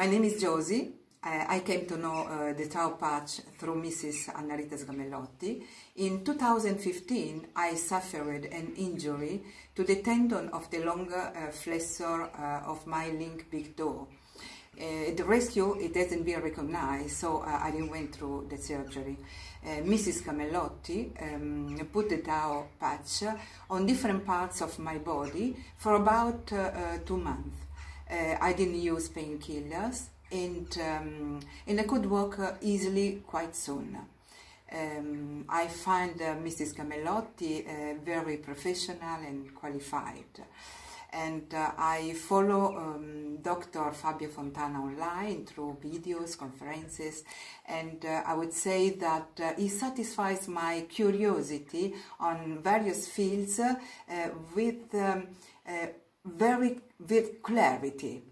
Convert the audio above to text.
My name is Giosie. Uh, I came to know uh, the Taopatch through Mrs. Annarita Sgamellotti. In 2015, I suffered an injury to the tendon of the longer uh, flexor uh, of my link big toe. Uh, the rescue, it hasn't been recognized, so uh, I didn't went through the surgery. Mrs. Sgamellotti um, put the Tau patch on different parts of my body for about two months. I didn't use painkillers and, um, and I could walk uh, easily quite soon. Um, I find uh, Mrs. Sgamellotti uh, very professional and qualified. And uh, I follow um, Dr. Fabio Fontana online through videos, conferences, and uh, I would say that uh, he satisfies my curiosity on various fields with um, very with clarity